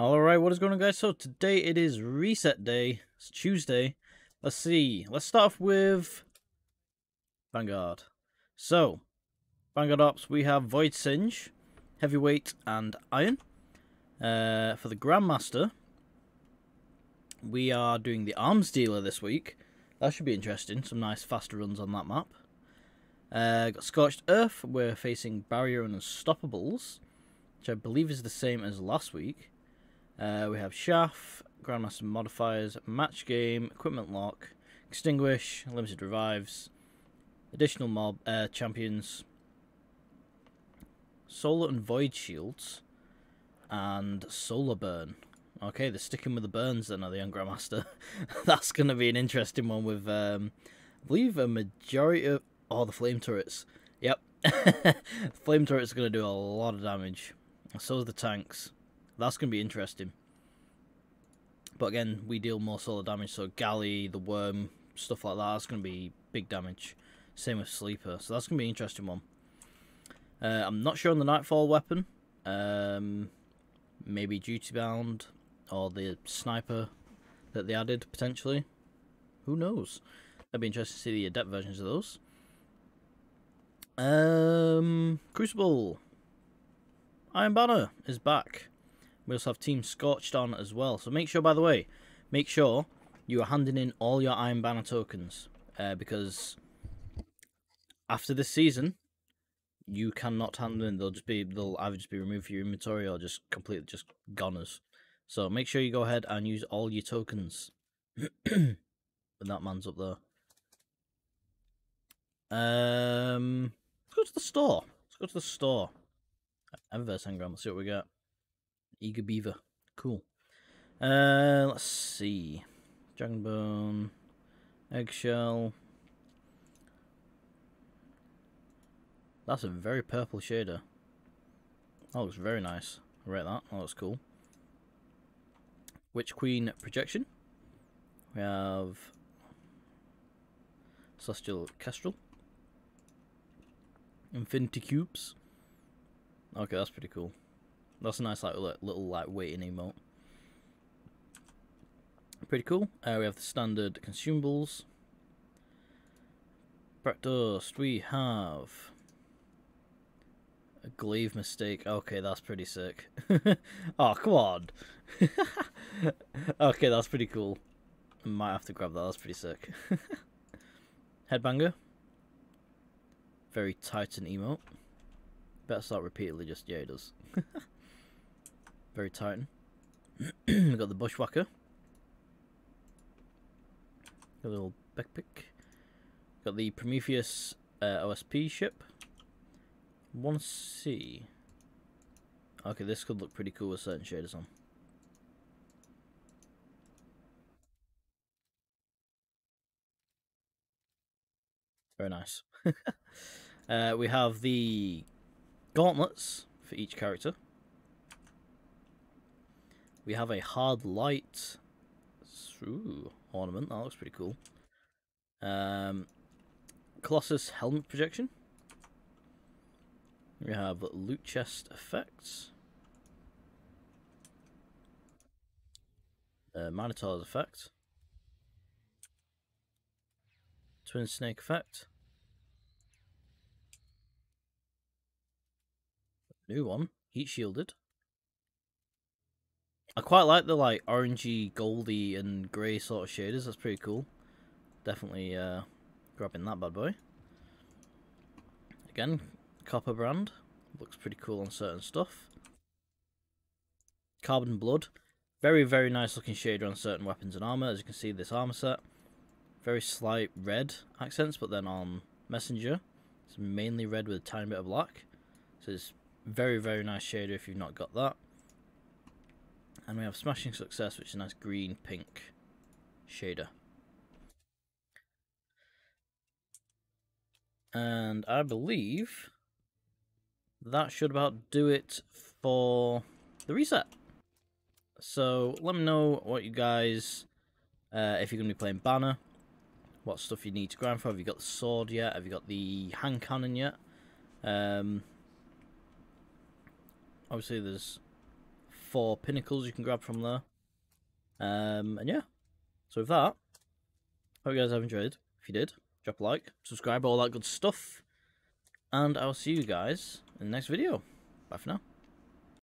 Alright, what is going on guys? So today it is reset day. It's Tuesday. Let's see. Let's start off with Vanguard. So, Vanguard Ops, we have Void Singe, Heavyweight, and Iron. Uh, for the Grandmaster, we are doing the Arms Dealer this week. That should be interesting. Some nice faster runs on that map. Uh, got Scorched Earth. We're facing Barrier and Unstoppables, which I believe is the same as last week. Uh, we have Chaff, Grandmaster Modifiers, Match Game, Equipment Lock, Extinguish, Limited Revives, Additional Mob uh, Champions, Solar and Void Shields, and Solar Burn. Okay, they're sticking with the burns then, are they, on Grandmaster? That's going to be an interesting one with, um, I believe, a majority of... Oh, the Flame Turrets. Yep. flame Turrets are going to do a lot of damage. So is the tanks. That's going to be interesting. But again, we deal more solar damage, so Galley, the Worm, stuff like that, that's going to be big damage. Same with Sleeper, so that's going to be an interesting one. Uh, I'm not sure on the Nightfall weapon. Um, maybe Duty Bound, or the Sniper that they added, potentially. Who knows? That'd be interesting to see the Adept versions of those. Um, Crucible. Iron Banner is back. We also have Team Scorched on as well. So make sure, by the way, make sure you are handing in all your Iron Banner tokens. Uh, because after this season, you cannot hand them in. They'll just be they'll either just be removed from your inventory or just completely just goners. So make sure you go ahead and use all your tokens. when that man's up there. Um, let's go to the store. Let's go to the store. Eververse Engram. Let's see what we got. Eager Beaver. Cool. Uh, let's see. Dragonbone. Eggshell. That's a very purple shader. That looks very nice. I rate that. That looks cool. Witch Queen Projection. We have Celestial Kestrel. Infinity Cubes. Okay, that's pretty cool. That's a nice like little like waiting emote. Pretty cool. Uh, we have the standard consumables. Breakdust, we have a glaive mistake. Okay, that's pretty sick. oh, come on. okay, that's pretty cool. Might have to grab that. That's pretty sick. Headbanger. Very Titan emote. Better start repeatedly, just yeah, it does. Very Titan. we got the Bushwhacker. A little backpick. Got the Prometheus uh, OSP ship. 1C. Okay, this could look pretty cool with certain shaders on. Very nice. uh, we have the gauntlets for each character. We have a hard light ooh, ornament. That looks pretty cool. Um, Colossus helmet projection. We have loot chest effects. Uh, Minotaur's effect. Twin snake effect. New one. Heat shielded. I quite like the like orangey, goldy, and grey sort of shaders. That's pretty cool. Definitely uh, grabbing that bad boy. Again, copper brand. Looks pretty cool on certain stuff. Carbon blood. Very, very nice looking shader on certain weapons and armor. As you can see, this armor set. Very slight red accents, but then on messenger, it's mainly red with a tiny bit of black. So it's very, very nice shader if you've not got that. And we have Smashing Success, which is a nice green pink shader. And I believe that should about do it for the reset. So let me know what you guys, uh, if you're going to be playing Banner, what stuff you need to grind for. Have you got the sword yet? Have you got the hand cannon yet? Um, obviously, there's four pinnacles you can grab from there. Um, and yeah, so with that, hope you guys have enjoyed. If you did, drop a like, subscribe, all that good stuff. And I'll see you guys in the next video. Bye for now.